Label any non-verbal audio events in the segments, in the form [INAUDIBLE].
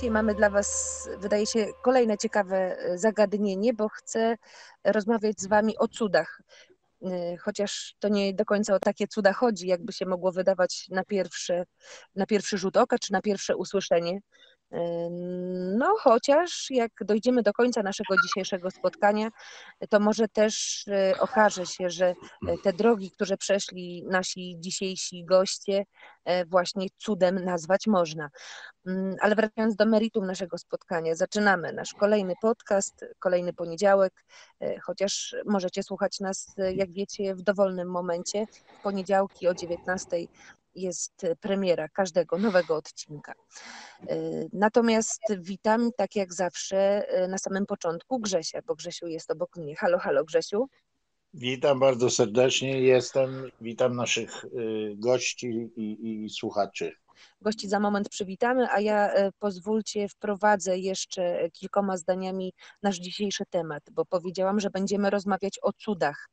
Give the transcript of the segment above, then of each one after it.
Dzisiaj mamy dla Was, wydaje się, kolejne ciekawe e, zagadnienie, bo chcę rozmawiać z Wami o cudach. E, chociaż to nie do końca o takie cuda chodzi, jakby się mogło wydawać na pierwszy, na pierwszy rzut oka czy na pierwsze usłyszenie. No, chociaż jak dojdziemy do końca naszego dzisiejszego spotkania, to może też e, okaże się, że e, te drogi, które przeszli nasi dzisiejsi goście, e, właśnie cudem nazwać można. Mm, ale wracając do meritum naszego spotkania, zaczynamy. Nasz kolejny podcast, kolejny poniedziałek, chociaż możecie słuchać nas, jak wiecie, w dowolnym momencie, w poniedziałki o 19 jest premiera każdego nowego odcinka. E, natomiast witam, tak jak zawsze, e, na samym początku Grzesia, bo Grzesiu jest obok mnie. Halo, halo Grzesiu. Witam bardzo serdecznie, jestem, witam naszych gości i, i słuchaczy. Gości za moment przywitamy, a ja e, pozwólcie wprowadzę jeszcze kilkoma zdaniami nasz dzisiejszy temat, bo powiedziałam, że będziemy rozmawiać o cudach.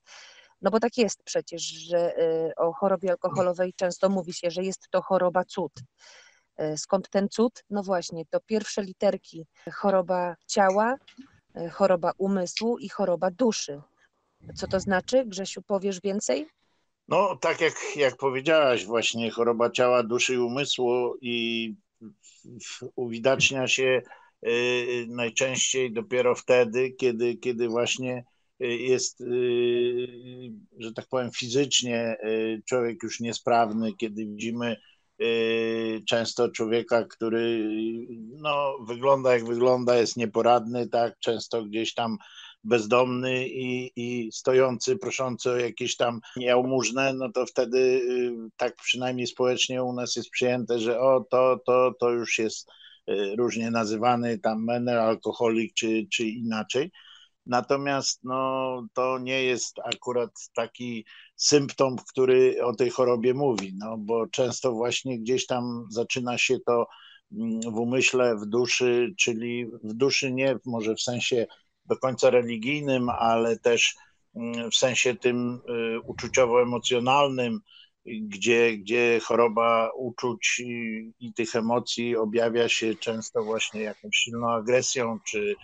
No bo tak jest przecież, że y, o chorobie alkoholowej często mówi się, że jest to choroba cud. Y, skąd ten cud? No właśnie, to pierwsze literki choroba ciała, y, choroba umysłu i choroba duszy. Co to znaczy? Grzesiu, powiesz więcej? No, tak jak, jak powiedziałaś, właśnie choroba ciała, duszy i umysłu i uwidacznia się najczęściej dopiero wtedy, kiedy, kiedy właśnie jest, y, że tak powiem, fizycznie y, człowiek już niesprawny, kiedy widzimy y, często człowieka, który no, wygląda jak wygląda, jest nieporadny, tak, często gdzieś tam bezdomny i, i stojący, proszący o jakieś tam jałmużnę, no to wtedy tak przynajmniej społecznie u nas jest przyjęte, że o, to, to, to już jest różnie nazywany tam mener, alkoholik czy, czy inaczej. Natomiast no, to nie jest akurat taki symptom, który o tej chorobie mówi, no, bo często właśnie gdzieś tam zaczyna się to mm, w umyśle, w duszy, czyli w duszy nie może w sensie do końca religijnym, ale też mm, w sensie tym y, uczuciowo-emocjonalnym, gdzie, gdzie choroba uczuć i, i tych emocji objawia się często właśnie jakąś silną agresją, czy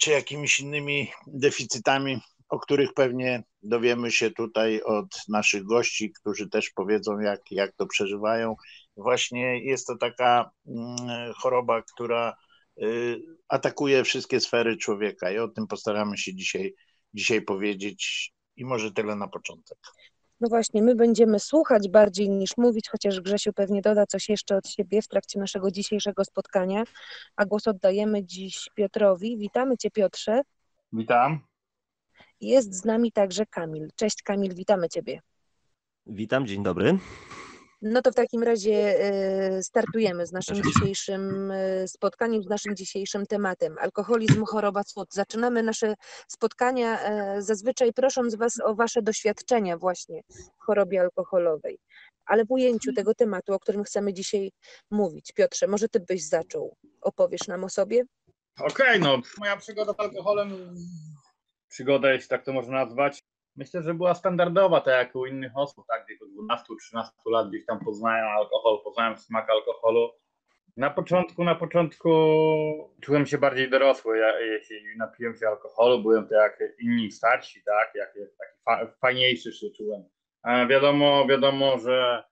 czy jakimiś innymi deficytami, o których pewnie dowiemy się tutaj od naszych gości, którzy też powiedzą, jak, jak to przeżywają. Właśnie jest to taka mm, choroba, która y, atakuje wszystkie sfery człowieka i o tym postaramy się dzisiaj, dzisiaj powiedzieć. I może tyle na początek. No właśnie, my będziemy słuchać bardziej niż mówić, chociaż Grzesiu pewnie doda coś jeszcze od siebie w trakcie naszego dzisiejszego spotkania, a głos oddajemy dziś Piotrowi. Witamy Cię Piotrze. Witam. Jest z nami także Kamil. Cześć Kamil, witamy Ciebie. Witam, dzień dobry. No to w takim razie e, startujemy z naszym dzisiejszym e, spotkaniem, z naszym dzisiejszym tematem. Alkoholizm, choroba cud. Zaczynamy nasze spotkania e, zazwyczaj prosząc Was o Wasze doświadczenia właśnie w chorobie alkoholowej. Ale w ujęciu tego tematu, o którym chcemy dzisiaj mówić. Piotrze, może Ty byś zaczął. Opowiesz nam o sobie? Okej, okay, no moja przygoda z alkoholem, przygoda, jeśli tak to można nazwać, myślę, że była standardowa, tak jak u innych osób, tak, wieku 12-13 lat gdzieś tam poznają alkohol, poznałem smak alkoholu. Na początku, na początku czułem się bardziej dorosły, ja, jeśli napiłem się alkoholu, byłem to jak inni starsi, tak, jak, taki fa, fajniejszy się czułem. A wiadomo, wiadomo, że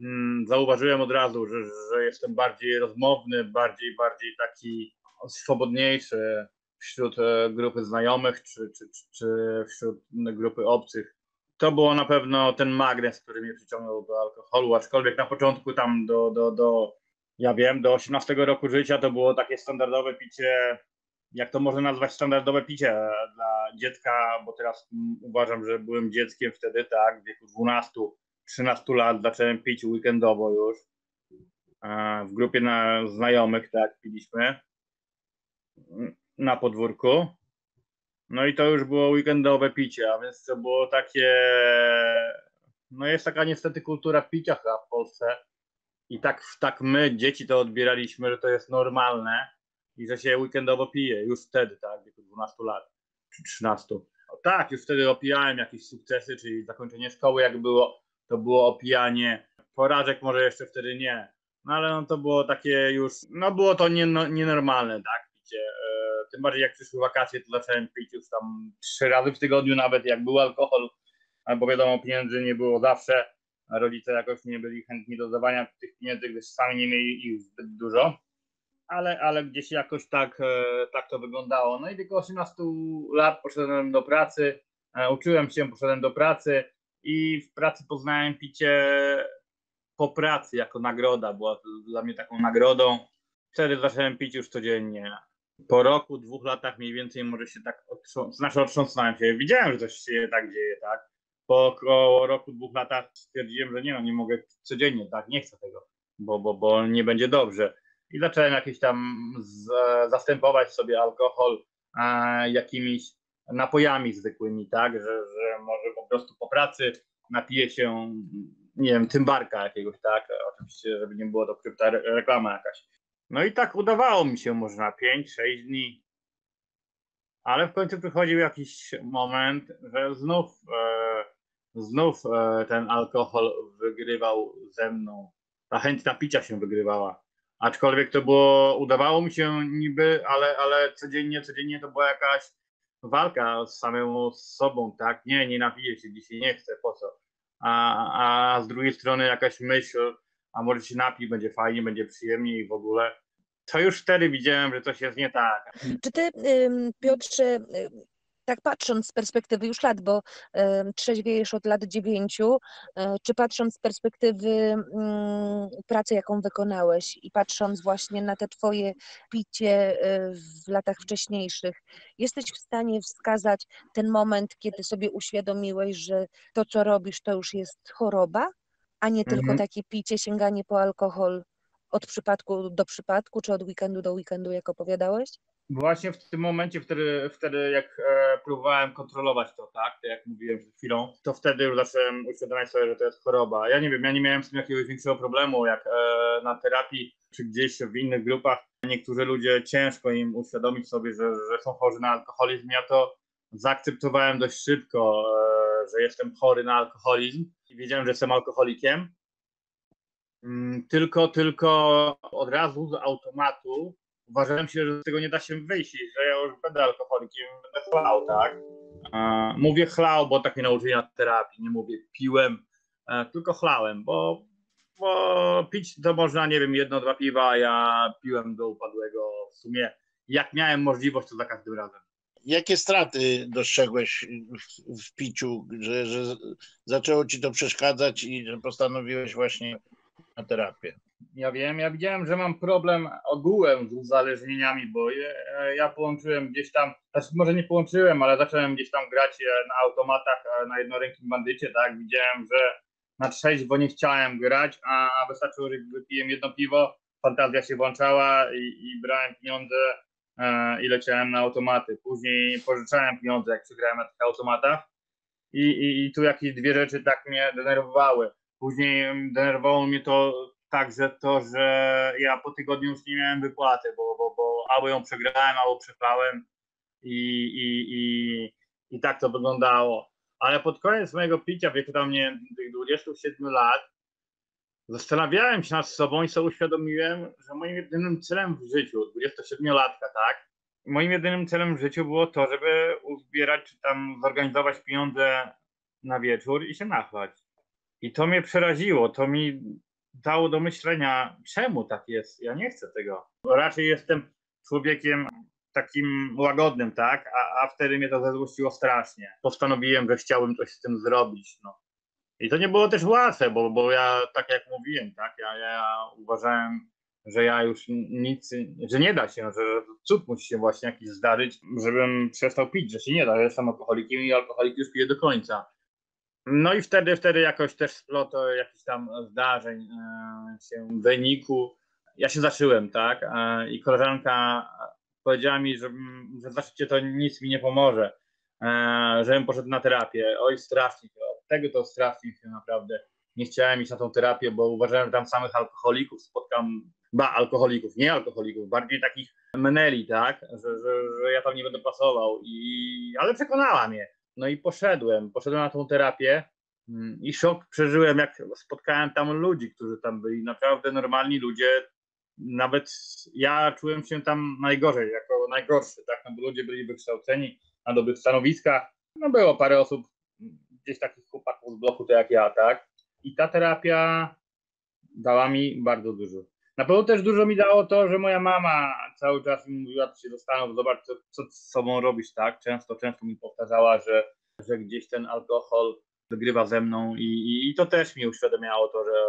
mm, zauważyłem od razu, że, że jestem bardziej rozmowny, bardziej, bardziej taki swobodniejszy, wśród e, grupy znajomych czy, czy, czy wśród grupy obcych. To było na pewno ten magnes, który mnie przyciągnął do alkoholu, aczkolwiek na początku tam do, do, do ja wiem, do 18 roku życia to było takie standardowe picie, jak to można nazwać standardowe picie dla dziecka, bo teraz uważam, że byłem dzieckiem wtedy, tak, w wieku 12-13 lat zacząłem pić weekendowo już. W grupie na znajomych, tak, piliśmy na podwórku. No i to już było weekendowe picie, a więc to było takie. No jest taka niestety kultura picia chyba w Polsce. I tak, tak my, dzieci, to odbieraliśmy, że to jest normalne i że się weekendowo pije. Już wtedy, tak, w wieku 12 lat czy 13. No tak, już wtedy opijałem jakieś sukcesy, czyli zakończenie szkoły, jak było, to było opijanie. Porażek może jeszcze wtedy nie, no ale no to było takie już, no było to nie, no, nienormalne, tak, picie. Tym bardziej jak przyszły wakacje, to zacząłem pić już tam trzy razy w tygodniu nawet, jak był alkohol, bo wiadomo, pieniędzy nie było zawsze, rodzice jakoś nie byli chętni do dawania tych pieniędzy, gdyż sami nie mieli ich zbyt dużo. Ale, ale gdzieś jakoś tak, e, tak to wyglądało. No i tylko 18 lat poszedłem do pracy, e, uczyłem się, poszedłem do pracy i w pracy poznałem picie po pracy jako nagroda. Była dla mnie taką nagrodą. Wtedy zacząłem pić już codziennie. Po roku, dwóch latach mniej więcej może się tak otrząsnąłem, znaczy otrząsnąłem się. Widziałem, że coś się tak dzieje, tak. Po około roku, dwóch latach stwierdziłem, że nie no, nie mogę codziennie, tak, nie chcę tego, bo, bo, bo nie będzie dobrze. I zacząłem jakieś tam z, zastępować sobie alkohol e, jakimiś napojami zwykłymi, tak, że, że może po prostu po pracy napiję się, nie wiem, tymbarka jakiegoś, tak, oczywiście, żeby nie było to krypta reklama jakaś. No i tak udawało mi się może na 5-6 dni, ale w końcu przychodził jakiś moment, że znów, e, znów e, ten alkohol wygrywał ze mną. Ta chęć napicia się wygrywała. Aczkolwiek to było, udawało mi się niby, ale, ale codziennie, codziennie to była jakaś walka z samą sobą, tak? Nie, nie napiję się dzisiaj, nie chcę, po co? A, a z drugiej strony jakaś myśl, a może się napij, będzie fajnie, będzie przyjemnie i w ogóle. To już wtedy widziałem, że coś jest nie tak. Czy ty, Piotrze, ym, tak patrząc z perspektywy już lat, bo trzeźwiejesz od lat dziewięciu, y, czy patrząc z perspektywy pracy, jaką wykonałeś i patrząc właśnie na te twoje picie y, w latach wcześniejszych, jesteś w stanie wskazać ten moment, kiedy sobie uświadomiłeś, że to, co robisz, to już jest choroba, a nie tylko Mhm. takie picie, sięganie po alkohol od przypadku do przypadku, czy od weekendu do weekendu, jak opowiadałeś? Właśnie w tym momencie, wtedy, wtedy jak e, próbowałem kontrolować to, tak, jak mówiłem przed chwilą, to wtedy już zacząłem uświadamiać sobie, że to jest choroba. Ja nie wiem, ja nie miałem z tym jakiegoś większego problemu, jak e, na terapii czy gdzieś w innych grupach niektórzy ludzie ciężko im uświadomić sobie, że, że są chorzy na alkoholizm. Ja to zaakceptowałem dość szybko, e, że jestem chory na alkoholizm wiedziałem, że jestem alkoholikiem. Mm, Tylko, tylko od razu z automatu uważałem się, że z tego nie da się wyjść, że ja już będę alkoholikiem, będę chlał, tak? Mówię chlał, bo tak mnie nauczyli na terapii, nie mówię piłem, e, tylko chlałem, bo, bo pić to można, nie wiem, jedno, dwa piwa, ja piłem do upadłego w sumie. Jak miałem możliwość, to za każdym razem. Jakie straty dostrzegłeś w, w piciu, że, że zaczęło ci to przeszkadzać i że postanowiłeś właśnie na terapię? Ja wiem, ja widziałem, że mam problem ogółem z uzależnieniami, bo je, ja połączyłem gdzieś tam, znaczy może nie połączyłem, ale zacząłem gdzieś tam grać e, na automatach e, na jednorękim bandycie, tak? Widziałem, że na trzeźwo nie chciałem grać, a wystarczyło, że wypiłem jedno piwo, fantazja się włączała i, i brałem pieniądze i leciałem na automaty. Później pożyczałem pieniądze, jak przegrałem na tych automatach i, i, i tu jakieś dwie rzeczy tak mnie denerwowały. Później em, denerwowało mnie to także to, że ja po tygodniu już nie miałem wypłaty, bo, bo, bo albo ją przegrałem, albo przegrałem i, i, i, i tak to wyglądało. Ale pod koniec mojego picia, wieku tam nie tych 27 lat, zastanawiałem się nad sobą i sobie uświadomiłem, że moim jedynym celem w życiu, 27-latka, tak, moim jedynym celem w życiu było to, żeby uzbierać, czy tam zorganizować pieniądze na wieczór i się nachlać. I to mnie przeraziło, to mi dało do myślenia, czemu tak jest. Ja nie chcę tego. Bo raczej jestem człowiekiem takim łagodnym, tak? A, a wtedy mnie to zezłościło strasznie. Postanowiłem, że chciałbym coś z tym zrobić. No. I to nie było też łatwe, bo, bo ja, tak jak mówiłem, tak, ja, ja uważałem, że ja już nic, że nie da się, że cud musi się właśnie jakiś zdarzyć, żebym przestał pić, że się nie da, że jestem alkoholikiem i alkoholik już pije do końca. No i wtedy, wtedy jakoś też sploto jakichś tam zdarzeń e, się wyniku. Ja się zacząłem, tak? E, I koleżanka powiedziała mi, że, że zaczęcie to nic mi nie pomoże, e, żebym poszedł na terapię. Oj, strasznie tego to strasznie się naprawdę nie chciałem iść na tą terapię, bo uważałem, że tam samych alkoholików spotkam, ba, alkoholików, nie alkoholików, bardziej takich meneli, tak? Że, że, że ja tam nie będę pasował. I, ale przekonała mnie. No i poszedłem, poszedłem na tą terapię Mm, I szok przeżyłem, jak spotkałem tam ludzi, którzy tam byli, naprawdę normalni ludzie. Nawet ja czułem się tam najgorzej, jako najgorszy, tak? No bo ludzie byli wykształceni na dobrych stanowiskach. No było parę osób, gdzieś takich chłopaków z bloku, to jak ja, tak? I ta terapia dała mi bardzo dużo. Na pewno też dużo mi dało to, że moja mama cały czas mi mówiła, ty się zastanów, zobacz, co, co z sobą robisz, tak? Często, często mi powtarzała, że, że gdzieś ten alkohol wygrywa ze mną i, i, i to też mi uświadamiało to, że,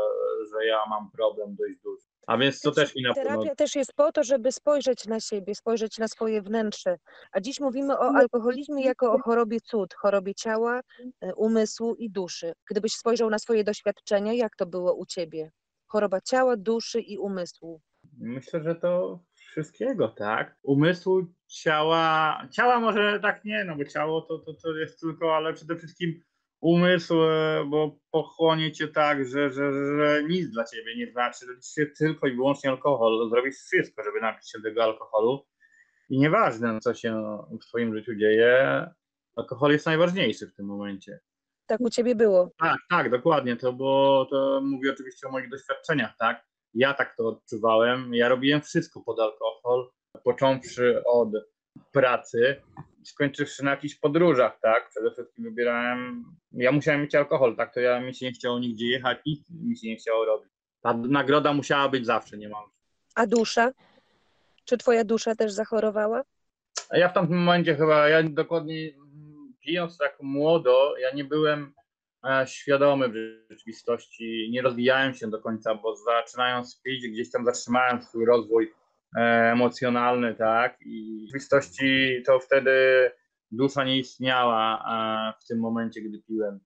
że ja mam problem dość duży. A więc to też mi na pewno... Terapia też jest po to, żeby spojrzeć na siebie, spojrzeć na swoje wnętrze. A dziś mówimy o alkoholizmie jako o chorobie cud, chorobie ciała, e, umysłu i duszy. Gdybyś spojrzał na swoje doświadczenia, jak to było u ciebie? Choroba ciała, duszy i umysłu. Myślę, że to wszystkiego, tak? Umysłu, ciała, ciała może tak nie, no bo ciało to, to, to jest tylko, ale przede wszystkim umysł, e, bo pochłonie cię tak, że, że, że nic dla ciebie nie znaczy, że tylko i wyłącznie alkohol. Zrobisz wszystko, żeby napić się tego alkoholu i nieważne, co się w twoim życiu dzieje, alkohol jest najważniejszy w tym momencie. Tak u ciebie było. Tak, tak, dokładnie. To, bo to mówię oczywiście o moich doświadczeniach, tak? Ja tak to odczuwałem. Ja robiłem wszystko pod alkohol, począwszy od pracy, skończywszy na jakichś podróżach, tak? Przede wszystkim wybierałem. Ja musiałem mieć alkohol, tak? To ja mi się nie chciało nigdzie jechać, nic mi się nie chciało robić. Ta nagroda musiała być zawsze, nie mam. A dusza? Czy twoja dusza też zachorowała? A ja w tamtym momencie chyba, ja dokładnie pijąc tak młodo, ja nie byłem e, świadomy w rzeczywistości, nie rozwijałem się do końca, bo zaczynając pić, gdzieś tam zatrzymałem swój rozwój emocjonalny, tak, i w rzeczywistości to wtedy dusza nie istniała e, w tym momencie, gdy piłem.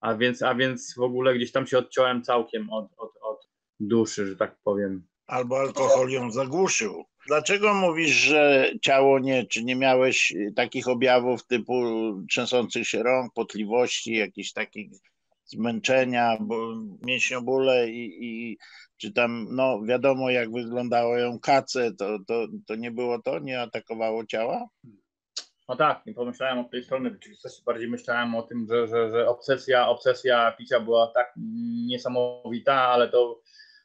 A więc, a więc w ogóle gdzieś tam się odciąłem całkiem od, od, od duszy, że tak powiem. Albo alkohol ją zagłuszył. Dlaczego mówisz, że ciało nie? Czy nie miałeś takich objawów typu trzęsących się rąk, potliwości, jakichś takich zmęczenia, bo mięśniobóle i, i czy tam, no wiadomo jak wyglądają kace, to, to, to nie było to? Nie atakowało ciała? No tak, nie pomyślałem o tej strony rzeczywistości, bardziej myślałem o tym, że, że, że obsesja, obsesja picia była tak niesamowita, ale to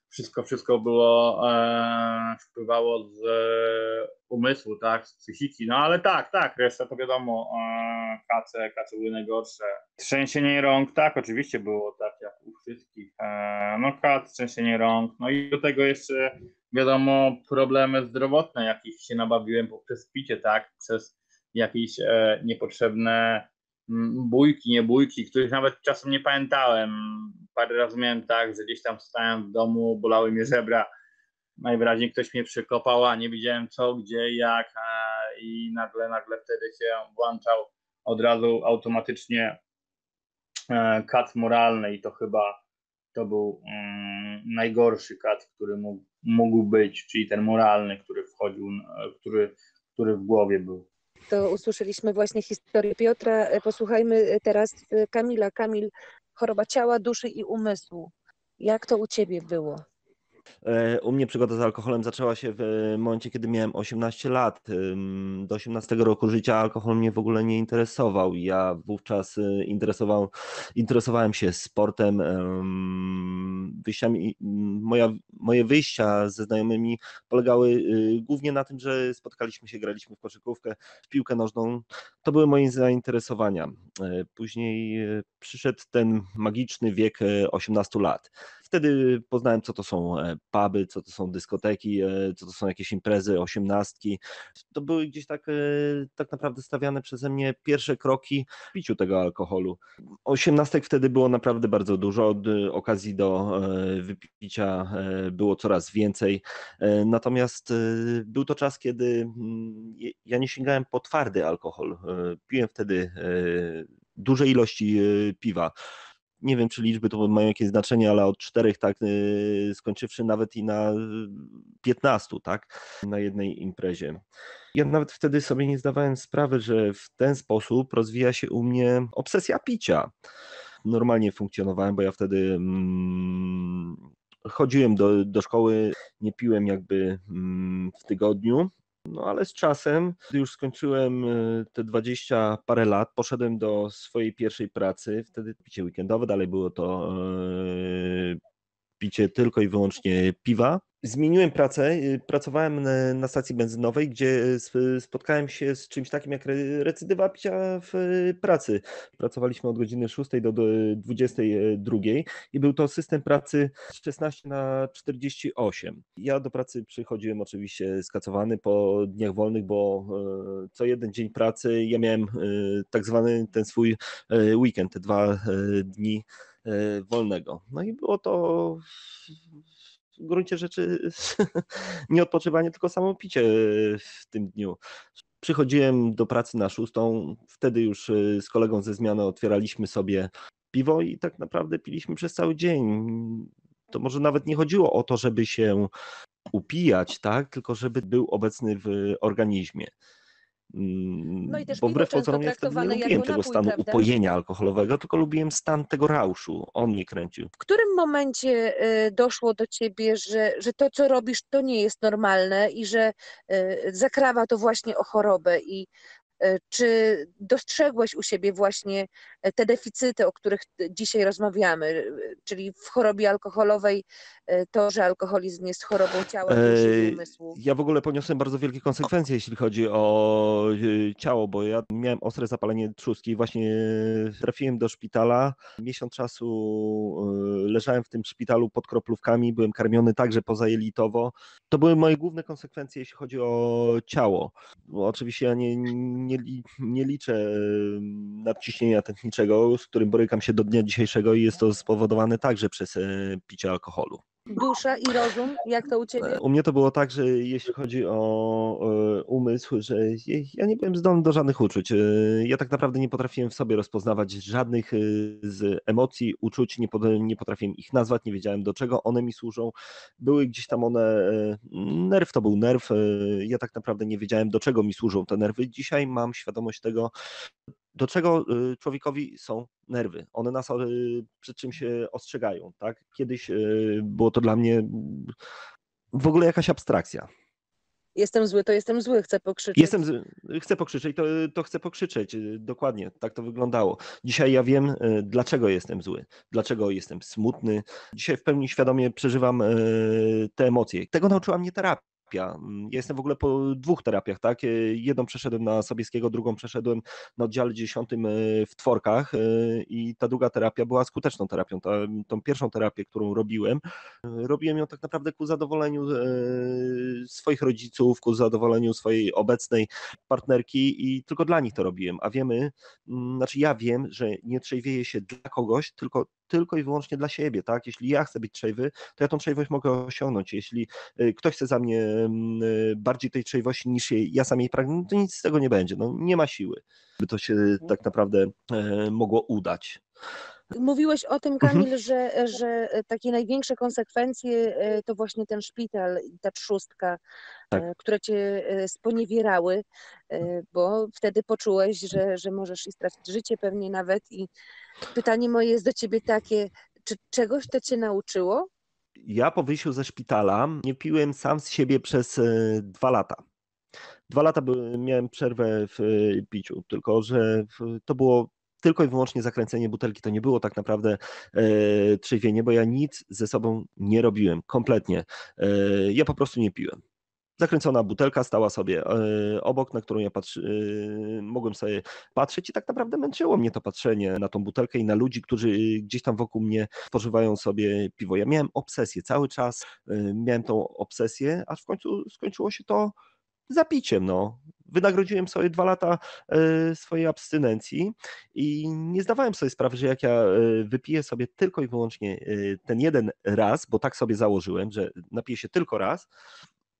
wszystko, wszystko było, e, wpływało z e, umysłu, tak, z psychiki, no ale tak, tak, reszta to wiadomo, e, kace, kace były najgorsze. Trzęsienie rąk, tak, oczywiście było tak jak u wszystkich, e, no kat, trzęsienie rąk, no i do tego jeszcze wiadomo problemy zdrowotne, jakich się nabawiłem poprzez picie, tak, przez jakieś e, niepotrzebne mm, bójki, nie bójki, których nawet czasem nie pamiętałem. Parę razy miałem tak, że gdzieś tam stałem w domu, bolały mnie żebra. Najwyraźniej ktoś mnie przykopał, a nie wiedziałem co, gdzie, jak e, i nagle, nagle wtedy się włączał od razu automatycznie kat moralny i to chyba to był mm, najgorszy kat, który mógł, mógł być, czyli ten moralny, który wchodził, e, który, który w głowie był. To usłyszeliśmy właśnie historię Piotra. E, Posłuchajmy e, teraz e, Kamila. Kamil, choroba ciała, duszy i umysłu. Jak to u ciebie było? E, U mnie przygoda z alkoholem zaczęła się w momencie, kiedy miałem 18 lat. Do 18 roku życia alkohol mnie w ogóle nie interesował. Ja wówczas y, interesował, interesowałem się sportem, wyjściami. Moja, moje wyjścia ze znajomymi polegały głównie na tym, że spotkaliśmy się, graliśmy w koszykówkę, w piłkę nożną. To były moje zainteresowania. E, Później przyszedł ten magiczny wiek e, 18 lat. Wtedy poznałem, co to są e, puby, co to są dyskoteki, e, co to są jakieś imprezy, osiemnastki. To były gdzieś tak, e, tak naprawdę stawiane przeze mnie pierwsze kroki w piciu tego alkoholu. Osiemnastek wtedy było naprawdę bardzo dużo, od okazji do wypicia było coraz więcej. Natomiast był to czas, kiedy mm, ja nie sięgałem po twardy alkohol. Piłem wtedy duże ilości piwa nie wiem, czy liczby to mają jakieś znaczenie, ale od czterech, tak, yy, skończywszy nawet i na piętnastu, tak, na jednej imprezie. Ja nawet wtedy sobie nie zdawałem sprawy, że w ten sposób rozwija się u mnie obsesja picia. Normalnie funkcjonowałem, bo ja wtedy mm, chodziłem do, do szkoły, nie piłem jakby mm, w tygodniu. No ale z czasem, gdy już skończyłem e, te 20 parę lat, poszedłem do swojej pierwszej pracy, wtedy picie weekendowe, dalej było to e, picie tylko i wyłącznie piwa. Zmieniłem pracę, y, pracowałem na stacji benzynowej, gdzie spotkałem się z czymś takim jak recydywa picia w pracy. Pracowaliśmy od godziny 6 do 22 i był to system pracy 16 na 48. Ja do pracy przychodziłem oczywiście skacowany po dniach wolnych, bo co jeden dzień pracy ja miałem tak zwany ten swój weekend, te dwa dni wolnego. No i było to w gruncie rzeczy [LAUGHS] nie odpoczywanie, tylko samo picie w tym dniu. Przychodziłem do pracy na szóstą, wtedy już y, z kolegą ze zmiany otwieraliśmy sobie piwo i tak naprawdę piliśmy przez cały dzień. To może nawet nie chodziło o to, żeby się upijać, tak, tylko żeby był obecny w organizmie. No i też Bo wbrew pozorom ja wtedy nie lubiłem tego napój, stanu prawda? upojenia alkoholowego, tylko lubiłem stan tego rauszu. On mnie kręcił. W którym momencie y, doszło do ciebie, że, że to, co robisz, to nie jest normalne i że y, zakrawa to właśnie o chorobę i czy dostrzegłeś u siebie właśnie e, te deficyty, o których dzisiaj rozmawiamy, e, czyli w chorobie alkoholowej to, że alkoholizm jest chorobą ciała, i umysłu? Ja w ogóle poniosłem bardzo wielkie konsekwencje, jeśli chodzi o ciało, bo ja miałem ostre zapalenie trzustki. Właśnie trafiłem do szpitala. Miesiąc czasu leżałem w tym szpitalu pod kroplówkami, byłem karmiony także pozajelitowo. To były moje główne konsekwencje, jeśli chodzi o ciało. Bo oczywiście ja nie, nie, nie liczę nadciśnienia tętniczego, z którym borykam się do dnia dzisiejszego i jest to spowodowane także przez e, picie alkoholu. Dusza i rozum, jak to u Ciebie? U mnie to było tak, że jeśli chodzi o e, umysł, że ja nie byłem zdolny do żadnych uczuć. E, ja tak naprawdę nie potrafiłem w sobie rozpoznawać żadnych z emocji, uczuć, nie potrafiłem ich nazwać, nie wiedziałem do czego one mi służą. Były gdzieś tam one, nerw to był nerw, ja tak naprawdę nie wiedziałem do czego mi służą te nerwy. Dzisiaj mam świadomość tego, do czego y, człowiekowi są nerwy. One nas y, przed czym się ostrzegają. Tak? Kiedyś y, było to dla mnie w ogóle jakaś abstrakcja. Jestem zły, to jestem zły, chcę pokrzyczeć. Jestem zły, chcę pokrzyczeć, to, to chcę pokrzyczeć. Dokładnie, tak to wyglądało. Dzisiaj ja wiem, dlaczego jestem zły, dlaczego jestem smutny. Dzisiaj w pełni świadomie przeżywam te emocje. Tego nauczyła mnie terapia terapia. Mm, ja jestem w ogóle po dwóch terapiach, tak? E, jedną przeszedłem na Sobieskiego, drugą przeszedłem na oddziale 10 e, w Tworkach e, i ta druga terapia była skuteczną terapią. Ta, tą pierwszą terapię, którą robiłem, robiłem ją tak naprawdę ku zadowoleniu swoich rodziców, ku zadowoleniu swojej obecnej partnerki i tylko dla nich to robiłem. A wiemy, mm, znaczy ja wiem, że nie trzeźwieje się dla kogoś, tylko tylko i wyłącznie dla siebie, tak? Jeśli ja chcę być trzeźwy, to ja tą trzeźwość mogę osiągnąć. Jeśli y, ktoś chce za mnie mm, y, bardziej tej trzeźwości niż ja sam jej pragnę, no to nic z tego nie będzie. No, nie ma siły, by to się mhm. tak naprawdę e, mogło udać. Mówiłeś o tym, mhm. Kamil, że, że takie największe konsekwencje e, to właśnie ten szpital i ta trzustka, tak. E, które cię sponiewierały, bo wtedy poczułeś, że, że możesz i stracić życie pewnie nawet i Pytanie moje jest do ciebie takie, czy czegoś to cię nauczyło? Ja po wyjściu ze szpitala nie piłem sam z siebie przez e, dwa lata. Dwa lata miałem przerwę w e, piciu, tylko że to było tylko i wyłącznie zakręcenie butelki. To nie było tak naprawdę e, trzeźwienie, bo ja nic ze sobą nie robiłem, kompletnie. E, ja po prostu nie piłem zakręcona butelka stała sobie e, obok, na którą ja patrzy, e, mogłem sobie patrzeć i tak naprawdę męczyło mnie to patrzenie na tą butelkę i na ludzi, którzy gdzieś tam wokół mnie spożywają sobie piwo. Ja miałem obsesję, cały czas e, miałem tą obsesję, aż w końcu skończyło się to zapiciem, no. Wynagrodziłem sobie dwa lata swojej abstynencji i nie zdawałem sobie sprawy, że jak ja wypiję sobie tylko i wyłącznie ten jeden raz, bo tak sobie założyłem, że napiję się tylko raz,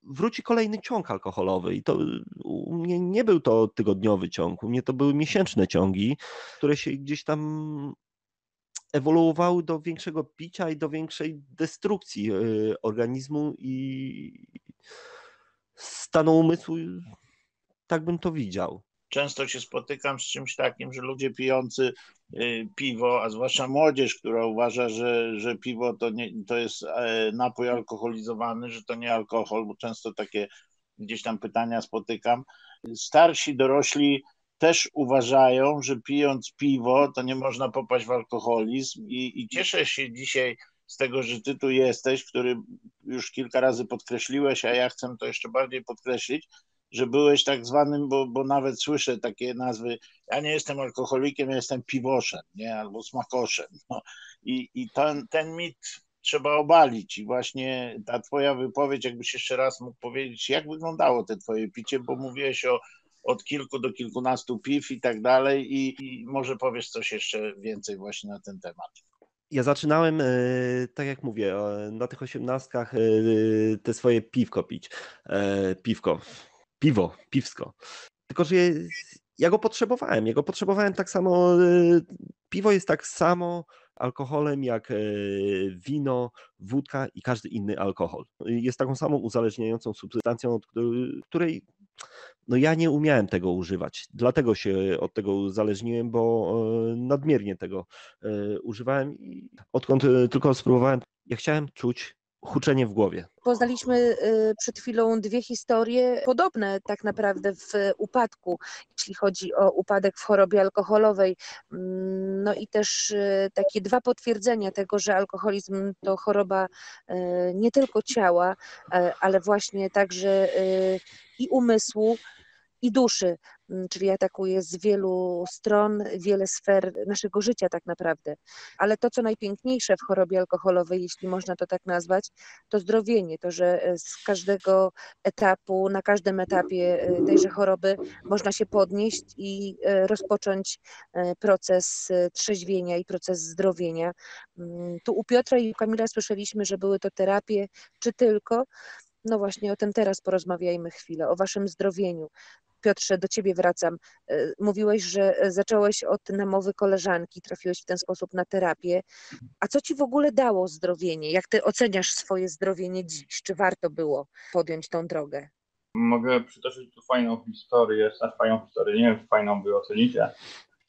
wróci kolejny ciąg alkoholowy. I to u mnie nie był to tygodniowy ciąg, u mnie to były miesięczne ciągi, które się gdzieś tam ewoluowały do większego picia i do większej destrukcji organizmu i stanu umysłu. Tak bym to widział często się spotykam z czymś takim, że ludzie pijący y, piwo, a zwłaszcza młodzież, która uważa, że, że piwo to, nie, to jest e, napój alkoholizowany, że to nie alkohol, bo często takie gdzieś tam pytania spotykam. Starsi dorośli też uważają, że pijąc piwo, to nie można popaść w alkoholizm i, i cieszę się dzisiaj z tego, że ty tu jesteś, który już kilka razy podkreśliłeś, a ja chcę to jeszcze bardziej podkreślić, że byłeś tak zwanym, bo, bo nawet słyszę takie nazwy, ja nie jestem alkoholikiem, ja jestem piwoszem, nie, albo smakoszem. No. I, i ten, ten mit trzeba obalić i właśnie ta twoja wypowiedź, jakbyś jeszcze raz mógł powiedzieć, jak wyglądało te twoje picie, bo mówiłeś o od kilku do kilkunastu piw i tak dalej i, i może powiesz coś jeszcze więcej właśnie na ten temat. Ja zaczynałem, e, tak jak mówię, na tych osiemnastkach e, te swoje piwko pić. E, piwko, piwo, piwsko. Tylko, że ja go potrzebowałem. Ja go potrzebowałem tak samo. Piwo jest tak samo alkoholem jak wino, wódka i każdy inny alkohol. Jest taką samą uzależniającą substancją, od której no ja nie umiałem tego używać. Dlatego się od tego uzależniłem, bo e, nadmiernie tego używałem i odkąd tylko spróbowałem, ja chciałem czuć huczenie w głowie. Poznaliśmy przed chwilą dwie historie podobne tak naprawdę w upadku, jeśli chodzi o upadek w chorobie alkoholowej. Mm, no i też takie dwa potwierdzenia tego, że alkoholizm to choroba nie tylko ciała, ale właśnie także i umysłu, i duszy, czyli atakuje z wielu stron, wiele sfer naszego życia tak naprawdę. Ale to, co najpiękniejsze w chorobie alkoholowej, jeśli można to tak nazwać, to zdrowienie, to, że e, z każdego etapu, na każdym etapie e, tejże choroby można się podnieść i e, rozpocząć proces trzeźwienia i proces zdrowienia. Mm, tu u Piotra i u Kamila słyszeliśmy, że były to terapie, czy tylko, no właśnie o tym teraz porozmawiajmy chwilę, o waszym zdrowieniu. Piotrze, do ciebie wracam. E, mówiłeś, że e, zacząłeś od namowy koleżanki, trafiłeś w ten sposób na terapię. A co ci w ogóle dało zdrowienie? Jak ty oceniasz swoje zdrowienie dziś? Czy warto było podjąć tą drogę? Mogę przytoczyć tu fajną historię, znaczy fajną historię, nie wiem, czy fajną wy ocenicie.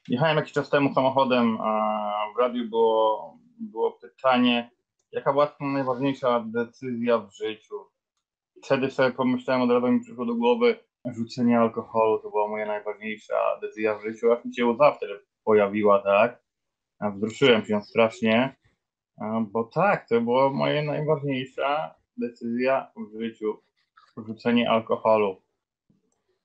Jechałem jakiś czas temu samochodem, a w radiu było, było pytanie, jaka była najważniejsza decyzja w życiu? Wtedy sobie pomyślałem, od razu mi przyszło do głowy, rzucenie alkoholu to była moja najważniejsza decyzja w życiu, aż mi się łza wtedy pojawiła, tak? Wzruszyłem się strasznie, bo tak, to była moja najważniejsza decyzja w życiu, rzucenie alkoholu.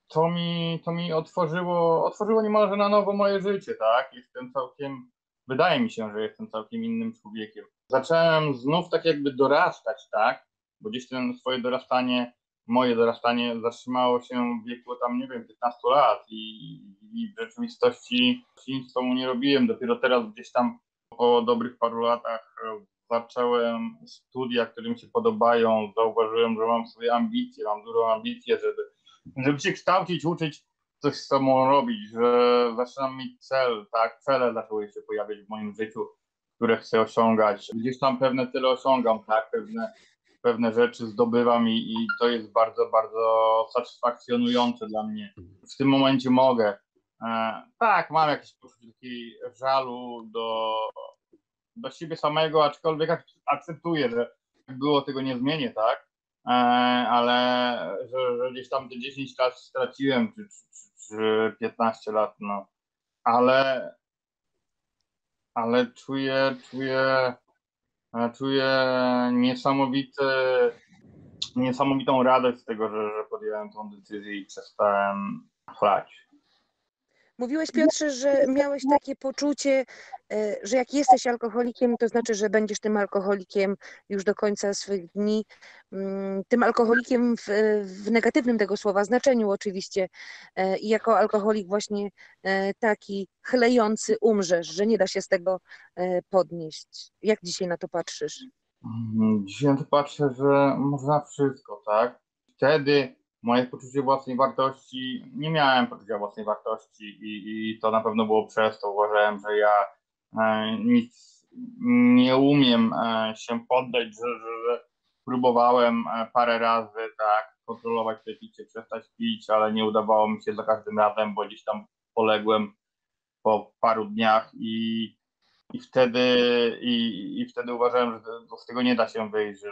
To mi, to mi otworzyło, otworzyło niemalże na nowo moje życie, tak? Jestem całkiem, wydaje mi się, że jestem całkiem innym człowiekiem. Zacząłem znów tak jakby dorastać, tak? Bo gdzieś ten swoje dorastanie moje dorastanie zatrzymało się w wieku tam, nie wiem, 15 lat i, i w rzeczywistości nic tomu nie robiłem. Dopiero teraz gdzieś tam po dobrych paru latach e, zacząłem studia, które mi się podobają, zauważyłem, że mam swoje ambicje, mam dużą ambicję, żeby, żeby się kształcić, uczyć, coś z sobą robić, że zaczynam mieć cel, tak, cele zaczęły się pojawiać w moim życiu, które chcę osiągać. Gdzieś tam pewne tyle osiągam, tak, pewne pewne rzeczy zdobywam i, i to jest bardzo, bardzo satysfakcjonujące dla mnie. W tym momencie mogę. E, tak, mam jakieś poczucie żalu do, do siebie samego, aczkolwiek akceptuję, że było, tego nie zmienię, tak? E, ale że, że, gdzieś tam te 10 lat straciłem, czy, czy, czy 15 lat, no. Ale, ale czuję, czuję Czuję niesamowity, niesamowitą radość z tego, że, że podjąłem tą decyzję i przestałem chlać. Mówiłeś, Piotrze, że miałeś takie poczucie, e, że jak jesteś alkoholikiem, to znaczy, że będziesz tym alkoholikiem już do końca swych dni. Mm, tym alkoholikiem w, w negatywnym tego słowa znaczeniu oczywiście. E, I jako alkoholik właśnie e, taki chlejący umrzesz, że nie da się z tego podnieść. Jak dzisiaj na to patrzysz? Mm, dzisiaj na to patrzę, że można wszystko, tak? Wtedy moje poczucie własnej wartości, nie miałem poczucia własnej wartości i, i to na pewno było przez to. Uważałem, że ja e, nic nie umiem e, się poddać, że, że, próbowałem e, parę razy tak kontrolować te picie, przestać pić, ale nie udawało mi się za każdym razem, bo gdzieś tam poległem po paru dniach i, i wtedy i, i wtedy uważałem, że z tego nie da się wyjść, że,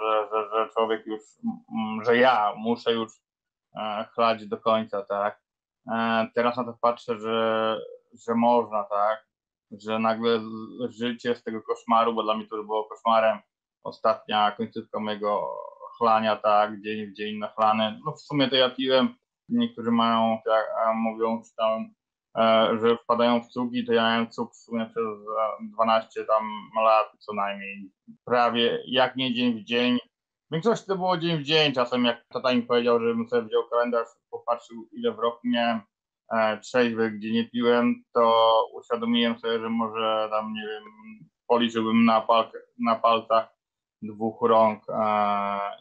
że, że, że człowiek już, mm, że ja muszę już e, chlać do końca, tak. E, teraz na to patrzę, że, że można, tak, że nagle życie z tego koszmaru, bo dla mnie to było koszmarem, ostatnia końcówka mojego chlania, tak, dzień w dzień nachlany, no w sumie to ja piłem, niektórzy mają, jak mówią, czy tam że wpadają w to ja miałem cuk w sumie przez 12 tam lat co najmniej. Prawie jak nie dzień w dzień. Większość to było dzień w dzień. Czasem jak tata mi powiedział, żebym sobie wziął kalendarz, popatrzył ile w roku miałem e, trzeźwy, gdzie nie piłem, to uświadomiłem sobie, że może tam, nie wiem, policzyłbym na, pal na palcach dwóch rąk, e,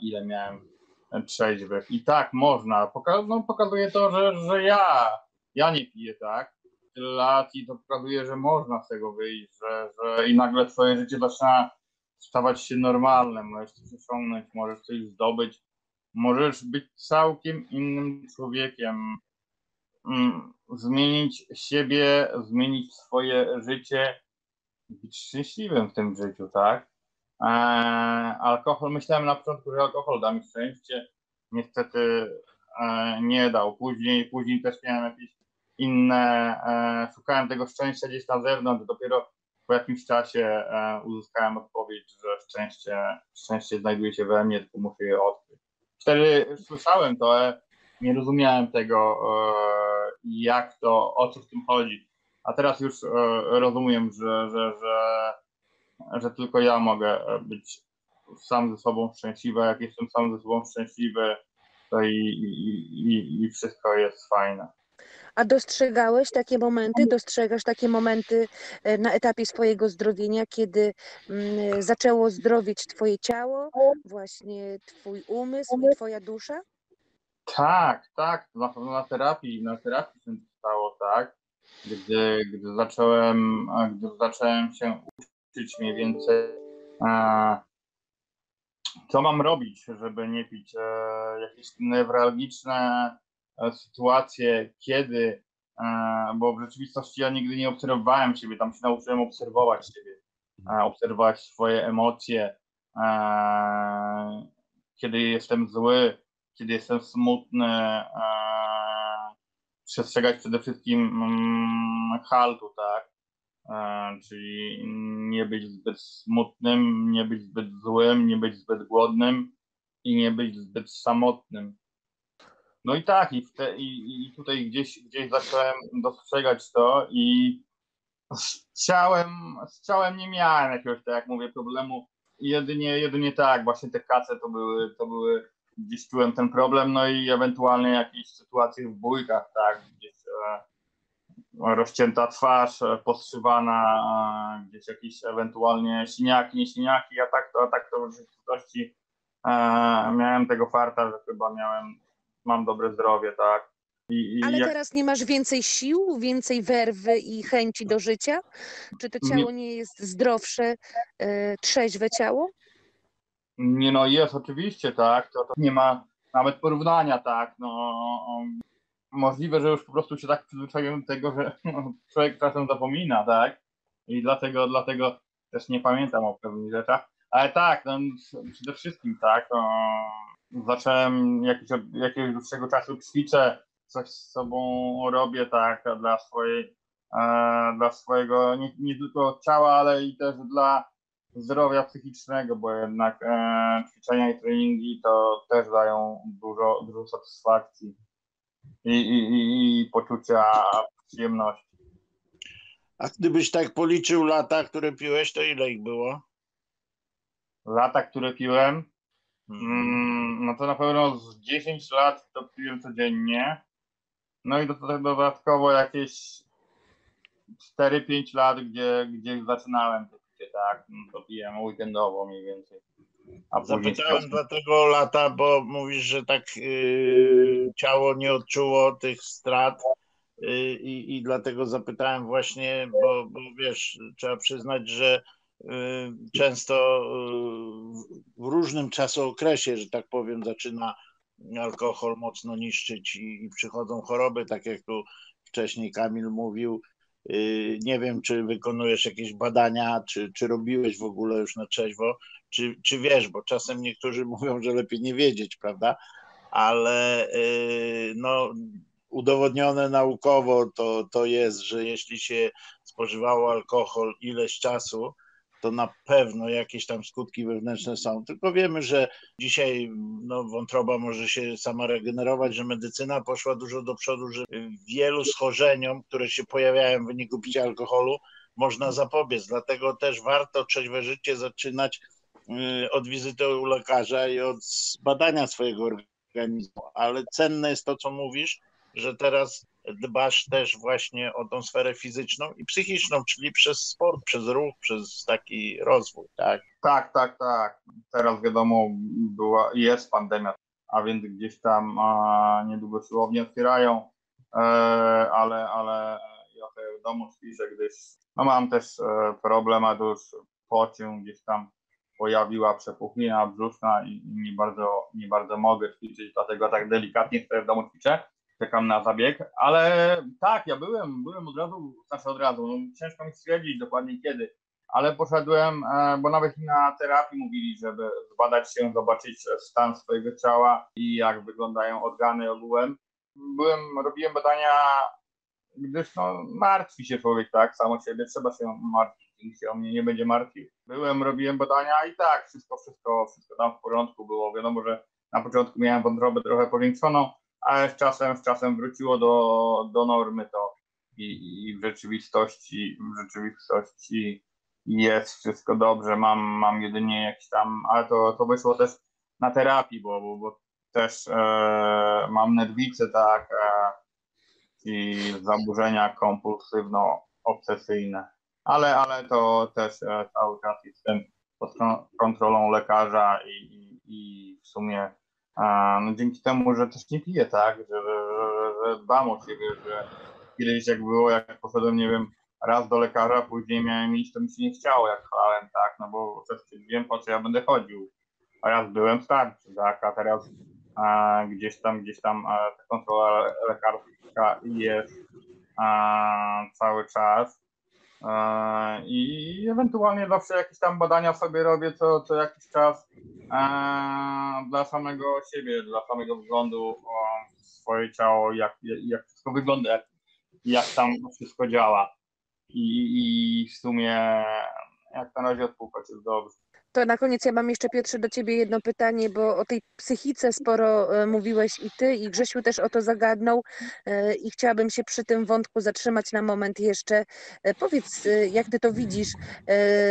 ile miałem trzeźwych. I tak można. Poka no, pokazuje to, że, że ja ja nie piję tak, tyle lat i to pokazuje, że można z tego wyjść, że, że i nagle twoje życie zaczyna stawać się normalne, możesz coś osiągnąć, możesz coś zdobyć, możesz być całkiem innym człowiekiem, mm, zmienić siebie, zmienić swoje życie, być szczęśliwym w tym życiu, tak? Eee, alkohol, myślałem na początku, że alkohol da mi szczęście, niestety e, nie dał. Później, później też miałem jakieś inne, e, szukałem tego szczęścia gdzieś na zewnątrz, dopiero po jakimś czasie e, uzyskałem odpowiedź, że szczęście, szczęście znajduje się we mnie, tylko muszę je odkryć. Wtedy słyszałem to, ale nie rozumiałem tego, e, jak to, o co w tym chodzi. A teraz już rozumiem, że, że, że, że tylko ja mogę być sam ze sobą szczęśliwy. Jak jestem sam ze sobą szczęśliwy, to i, i, i, i wszystko jest fajne. A dostrzegałeś takie momenty, dostrzegasz takie momenty e, na etapie swojego zdrowienia, kiedy mm, zaczęło zdrowieć Twoje ciało, właśnie Twój umysł i Twoja dusza? Tak, tak, na pewno na terapii, na terapii się stało, tak, gdy, gdy zacząłem, gdy zacząłem się uczyć mniej więcej, co mam robić, żeby nie pić, e, jakieś newralgiczne E, sytuacje, kiedy, e, bo w rzeczywistości ja nigdy nie obserwowałem siebie, tam się nauczyłem obserwować siebie, e, obserwować swoje emocje, kiedy jestem zły, kiedy jestem smutny, przestrzegać przede wszystkim mm, haltu, tak? Czyli nie być zbyt smutnym, nie być zbyt złym, nie być zbyt głodnym i nie być zbyt samotnym. No i tak, i, te, i, i tutaj gdzieś, gdzieś zacząłem dostrzegać to i z ciałem, z ciałem nie miałem jakiegoś, tak jak mówię, problemu. Jedynie, jedynie tak, właśnie te kace to były, to były, gdzieś czułem ten problem, no i ewentualnie jakieś sytuacje w bójkach, tak, gdzieś e, rozcięta twarz, e, postrzywana, e, gdzieś jakieś ewentualnie siniaki, nie siniaki, a tak to, a tak to w rzeczywistości e, miałem tego farta, że chyba miałem mam dobre zdrowie, tak. I, i Ale jak... teraz nie masz więcej sił, więcej werwy i chęci do życia? Czy to ciało nie, nie jest zdrowsze, e, trzeźwe ciało? Nie no, jest oczywiście, tak. To, to nie ma nawet porównania, tak. No, możliwe, że już po prostu się tak przyzwyczaiłem do tego, że [LAUGHS] no, człowiek czasem zapomina, tak. I dlatego, dlatego też nie pamiętam o pewnych rzeczach. Ale tak, no, przede wszystkim tak, no, zacząłem jakiś, jakiegoś dłuższego czasu ćwiczę, coś z sobą robię tak dla swojej, dla swojego nie, nie, tylko ciała, ale i też dla zdrowia psychicznego, bo jednak e, ćwiczenia i treningi to też dają dużo, dużo satysfakcji i, i, i, i poczucia przyjemności. A gdybyś tak policzył lata, które piłeś, to ile ich było? Lata, które piłem? Mm, no to na pewno z 10 lat to piłem codziennie. No i do tego dodatkowo jakieś 4-5 lat, gdzie, gdzie zaczynałem to picie, tak, no to piłem weekendowo mniej więcej. A Zapytałem dlatego lata, bo mówisz, że tak yy, ciało nie odczuło tych strat yy, i dlatego zapytałem właśnie, bo, bo wiesz, trzeba przyznać, że często y, w różnym czasookresie, że tak powiem, zaczyna alkohol mocno niszczyć i, przychodzą choroby, tak jak tu wcześniej Kamil mówił, y, nie wiem, czy wykonujesz jakieś badania, czy, czy robiłeś w ogóle już na trzeźwo, czy, czy wiesz, bo czasem niektórzy [LAUGHS] mówią, że lepiej nie wiedzieć, prawda? Ale y, no, udowodnione naukowo to, to jest, że jeśli się spożywało alkohol ileś czasu, to na pewno jakieś tam skutki wewnętrzne są. Tylko wiemy, że dzisiaj no, wątroba może się sama regenerować, że medycyna poszła dużo do przodu, że wielu schorzeniom, które się pojawiają w wyniku picia alkoholu, można zapobiec. Dlatego też warto trzeźwe życie zaczynać y, od wizyty u lekarza i od badania swojego organizmu. Ale cenne jest to, co mówisz, że teraz dbasz też właśnie o tą sferę fizyczną i psychiczną, czyli przez sport, przez ruch, przez taki rozwój, tak? Tak, tak, tak. Teraz wiadomo, była, jest pandemia, a więc gdzieś tam a, niedługo siłownie otwierają, e, ale, ale ja w domu ćwiczę, gdyż no, mam też e, problem, a już po gdzieś tam pojawiła przepuchlina brzuszna i, i nie, bardzo, nie bardzo mogę ćwiczyć, dlatego tak delikatnie w domu ćwiczę czekam na zabieg, ale tak, ja byłem, byłem od razu, znaczy od razu, no, ciężko mi stwierdzić dokładnie kiedy, ale poszedłem, e, bo nawet na terapii mówili, żeby zbadać się, zobaczyć stan swojego ciała i jak wyglądają organy ogółem. Byłem, robiłem badania, gdyż no, martwi się człowiek, tak, samo siebie, trzeba się martwić, nikt się o mnie nie będzie martwił. Byłem, robiłem badania i tak, wszystko, wszystko, wszystko tam w porządku było. Wiadomo, że na początku miałem wątrobę trochę powiększoną, ale z czasem, z czasem wróciło do, do normy to. I, i w rzeczywistości, w rzeczywistości jest wszystko dobrze, mam, mam jedynie jakieś tam, ale to, to wyszło też na terapii, bo, bo, bo też e, mam nerwice, tak, e, i zaburzenia kompulsywno-obsesyjne, ale, ale to też e, cały czas jestem pod kontrolą lekarza i, i, i w sumie no dzięki temu, że też nie piję, tak, że, że, że dbam o siebie, że kiedyś jak było, jak poszedłem, nie wiem, raz do lekarza, później miałem iść, to mi się nie chciało, jak chlałem, tak, no bo też wiem, po co ja będę chodził. A raz byłem starczy, tak, a teraz a, gdzieś tam, gdzieś tam a, ta kontrola lekarska jest a, cały czas. E, I ewentualnie zawsze jakieś tam badania sobie robię co, co jakiś czas e, dla samego siebie, dla samego względu o swoje ciało, jak, jak wszystko wygląda, jak, tam wszystko działa. I, I w sumie jak na razie odpukać jest dobrze. To na koniec ja mam jeszcze Piotrze do Ciebie jedno pytanie, bo o tej psychice sporo e, mówiłeś i Ty i Grzesiu też o to zagadnął e, i chciałabym się przy tym wątku zatrzymać na moment jeszcze. E, powiedz, jak Ty to widzisz,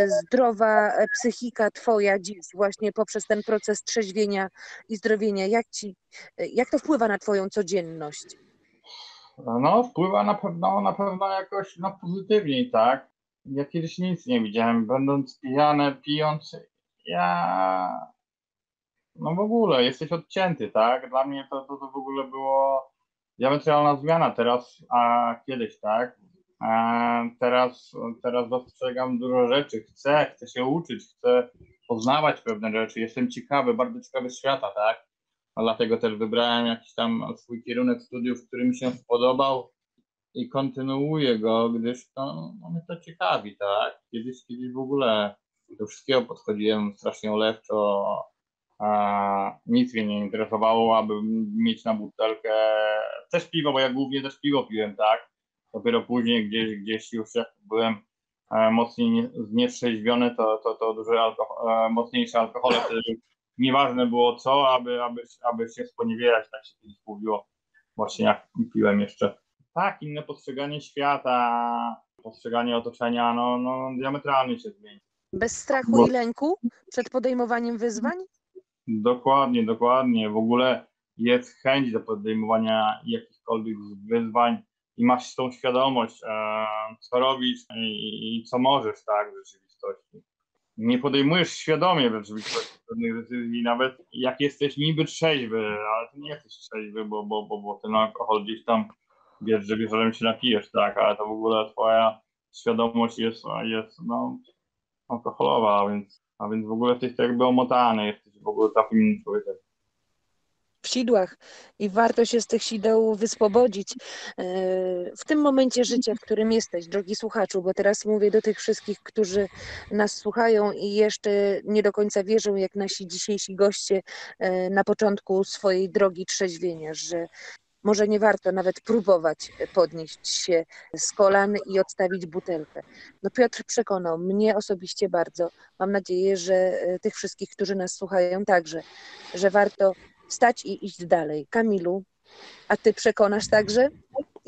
zdrowa psychika Twoja dziś właśnie poprzez ten proces trzeźwienia i zdrowienia, jak, ci, jak to wpływa na Twoją codzienność? No, wpływa na pewno, na pewno jakoś no, pozytywniej, tak? ja kiedyś nic nie widziałem. Będąc pijany, pijąc, ja. No w ogóle, jesteś odcięty, tak? Dla mnie to, to, to w ogóle było diametralna zmiana teraz, a kiedyś, tak? A teraz, teraz dostrzegam dużo rzeczy. Chcę, chcę się uczyć, chcę poznawać pewne rzeczy. Jestem ciekawy, bardzo ciekawy świata, tak? A dlatego też wybrałem jakiś tam swój kierunek studiów, który mi się spodobał i kontynuuję go, gdyż to, no, mnie to ciekawi, tak? Kiedyś, kiedyś w ogóle do wszystkiego podchodziłem strasznie olewczo, a nic mnie nie interesowało, aby mieć na butelkę też piwo, bo ja głównie też piwo piłem, tak? Dopiero później gdzieś, gdzieś już jak byłem e, mocniej znietrzeźwiony, to, to, to duże e, mocniejsze alkohole, nieważne było co, aby, aby, aby się sponiewierać, tak się kiedyś mówiło. Właśnie jak piłem jeszcze tak, inne postrzeganie świata, postrzeganie otoczenia, no, no diametralnie się zmieni. Bez strachu Bo... i lęku przed podejmowaniem wyzwań? Dokładnie, dokładnie. W ogóle jest chęć do podejmowania jakichkolwiek wyzwań i masz tą świadomość, e, co robisz i, i, co możesz, tak, w rzeczywistości. Nie podejmujesz świadomie w rzeczywistości pewnych decyzji, nawet jak jesteś niby trzeźwy, ale ty nie jesteś trzeźwy, bo, bo, bo, bo ten alkohol gdzieś tam wiesz, że wieczorem się napijesz, tak, ale to w ogóle twoja świadomość jest, jest no, alkoholowa, a więc, a więc w ogóle jesteś jakby omotany, jesteś w ogóle takim człowiekiem. w sidłach i warto się z tych sideł wyswobodzić. E, w tym momencie życia, w którym jesteś, drogi słuchaczu, bo teraz mówię do tych wszystkich, którzy nas słuchają i jeszcze nie do końca wierzą, jak nasi dzisiejsi goście e, na początku swojej drogi trzeźwienia, że może nie warto nawet próbować podnieść się z kolan i odstawić butelkę. No Piotr przekonał mnie osobiście bardzo. Mam nadzieję, że e, tych wszystkich, którzy nas słuchają także, że warto wstać i iść dalej. Kamilu, a ty przekonasz także?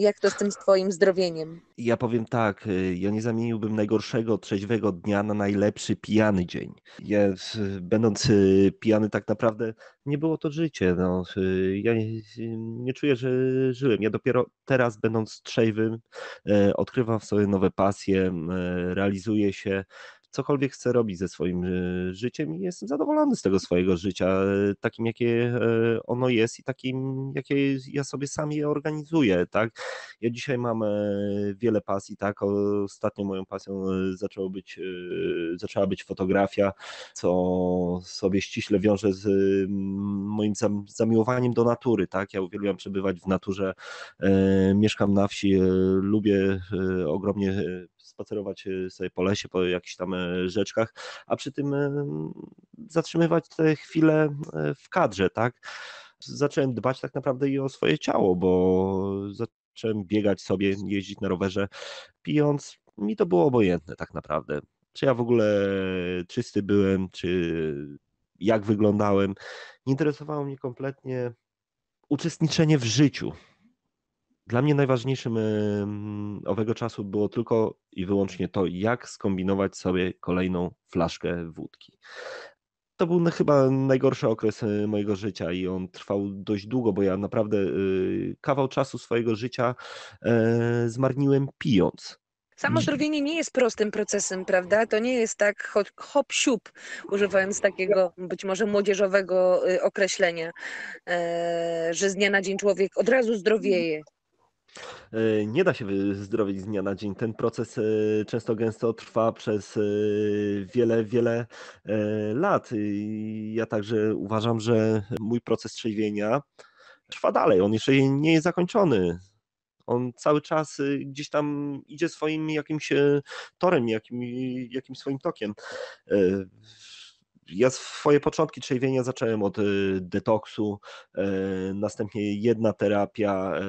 Jak to z tym twoim zdrowieniem? Ja powiem tak, y, ja nie zamieniłbym najgorszego trzeźwego dnia na najlepszy pijany dzień. Ja, będąc y, pijany, tak naprawdę nie było to życie. No. Y, ja nie, nie czuję, że żyłem. Ja dopiero teraz, będąc trzeźwym, odkrywam w sobie nowe pasje, realizuję się cokolwiek chcę robić ze swoim e, życiem i jestem zadowolony z tego swojego życia, e, takim jakie e, ono jest i takim, jakie ja sobie sam je organizuję, tak. Ja dzisiaj mam wiele pasji, tak. Ostatnią moją pasją zaczęło być, zaczęła być fotografia, co sobie ściśle wiąże z moim zamiłowaniem do natury, tak. Ja uwielbiam przebywać w naturze, mieszkam na wsi, lubię ogromnie spacerować e, sobie po lesie, po jakichś tam e, rzeczkach, a przy tym e, zatrzymywać te chwile w kadrze, tak? Zacząłem dbać tak naprawdę i o swoje ciało, bo zacząłem biegać sobie, jeździć na rowerze, pijąc. Mi to było obojętne tak naprawdę. Czy ja w ogóle czysty byłem, czy jak wyglądałem. Nie interesowało mnie kompletnie uczestniczenie w życiu. Dla mnie najważniejszym owego czasu było tylko i wyłącznie to, jak skombinować sobie kolejną flaszkę wódki. To był chyba najgorszy okres e, mojego życia i on trwał dość długo, bo ja naprawdę y, kawał czasu swojego życia e, zmarniłem pijąc. Samo zdrowienie nie jest prostym procesem, prawda? To nie jest tak hop siup, używając takiego być może młodzieżowego y, określenia, e, że z dnia na dzień człowiek od razu zdrowieje. E, nie da się wyzdrowieć z dnia na dzień. Ten proces e, często gęsto trwa przez e, wiele, wiele lat. Ja także uważam, że mój proces trzeźwienia trwa dalej. On jeszcze nie jest zakończony. On cały czas gdzieś tam idzie swoim jakimś torem, jakim, jakimś swoim tokiem ja swoje początki trzeźwienia zacząłem od y, detoksu, e, następnie jedna terapia, e,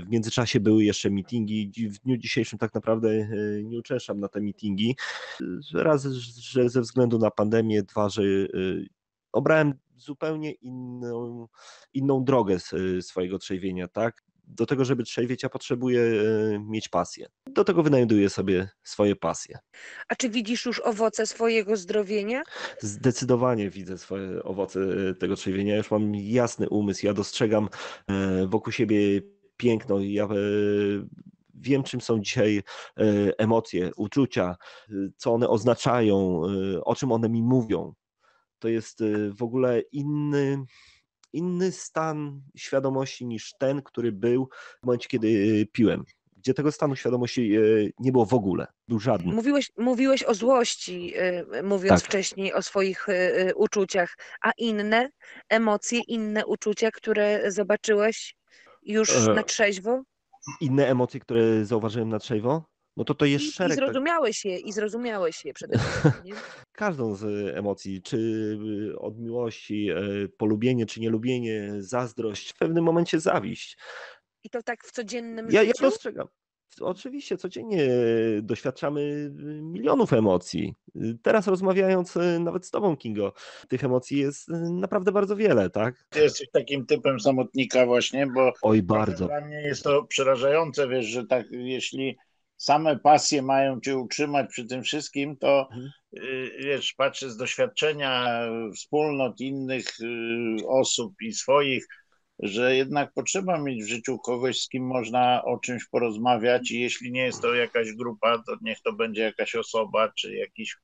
w międzyczasie były jeszcze meetingi. W dniu dzisiejszym tak naprawdę e, nie uczęszczam na te meetingi. Raz, że ze względu na pandemię, dwa, że obrałem zupełnie inną, inną drogę swojego trzeźwienia, tak? Do tego, żeby trzeźwieć, ja potrzebuję e, mieć pasję. Do tego wynajduję sobie swoje pasje. A czy widzisz już owoce swojego zdrowienia? Zdecydowanie widzę swoje owoce e, tego trzeźwienia. Ja już mam jasny umysł, ja dostrzegam e, wokół siebie piękno. Ja wiem, czym są dzisiaj emocje, uczucia, co one oznaczają, o czym one mi mówią. To jest w ogóle inny inny stan świadomości niż ten, który był w momencie, kiedy y, piłem gdzie tego stanu świadomości y, nie było w ogóle, był żadny. Mówiłeś, mówiłeś o złości, y, mówiąc tak. wcześniej o swoich uczuciach, a inne emocje, inne uczucia, które zobaczyłeś już e... na trzeźwo? Inne emocje, które zauważyłem na trzeźwo? No to to jest I, szereg. I tak zrozumiałeś je, i zrozumiałeś je przede wszystkim. [LAUGHS] Każdą z emocji, czy y, od miłości, e, polubienie, czy nielubienie, zazdrość, w pewnym momencie zawiść. I to tak w codziennym ja, życiu? Ja dostrzegam. Oczywiście, codziennie doświadczamy y, milionów emocji. Teraz rozmawiając y, nawet z Tobą, Kingo, tych emocji jest naprawdę bardzo wiele, tak? Ty jesteś takim typem samotnika właśnie, bo Oj, bardzo. Dla mnie jest to przerażające, wiesz, że tak, jeśli same pasje mają cię utrzymać przy tym wszystkim, to mhm. y, wiesz, patrzę z doświadczenia wspólnot innych y, osób i swoich, że jednak potrzeba mieć w życiu kogoś, z kim można o czymś porozmawiać i jeśli nie jest to jakaś grupa, to niech to będzie jakaś osoba, czy jakiś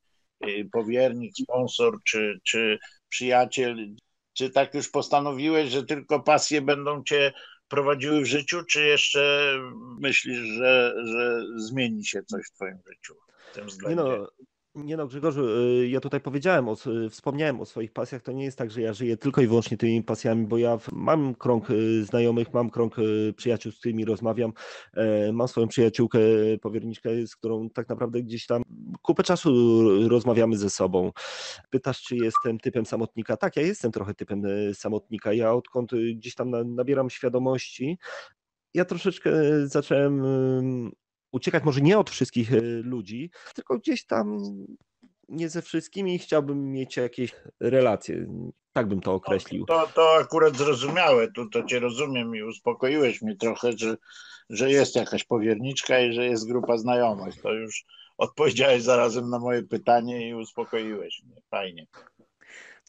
y, powiernik, sponsor, czy, czy przyjaciel. Czy tak już postanowiłeś, że tylko pasje będą cię prowadziły w życiu, czy jeszcze myślisz, że, że zmieni się coś w twoim życiu w tym względzie? No, Nie no, Grzegorzu, y, ja tutaj powiedziałem, o, wspomniałem o swoich pasjach. To nie jest tak, że ja żyję tylko i wyłącznie tymi pasjami, bo ja mam krąg y, znajomych, mam krąg y, przyjaciół, z którymi rozmawiam. E, mam swoją przyjaciółkę, powierniczkę, z którą tak naprawdę gdzieś tam kupę czasu rozmawiamy ze sobą. Pytasz, czy jestem typem samotnika? Tak, ja jestem trochę typem samotnika. Ja odkąd gdzieś tam nabieram świadomości, ja troszeczkę zacząłem uciekać może nie od wszystkich e, ludzi, tylko gdzieś tam nie ze wszystkimi chciałbym mieć jakieś relacje. Tak bym to określił. To, to akurat zrozumiałe, tu to cię rozumiem i uspokoiłeś mnie trochę, że, że jest jakaś powierniczka i że jest grupa znajomych. To już odpowiedziałeś zarazem na moje pytanie i uspokoiłeś mnie. Fajnie.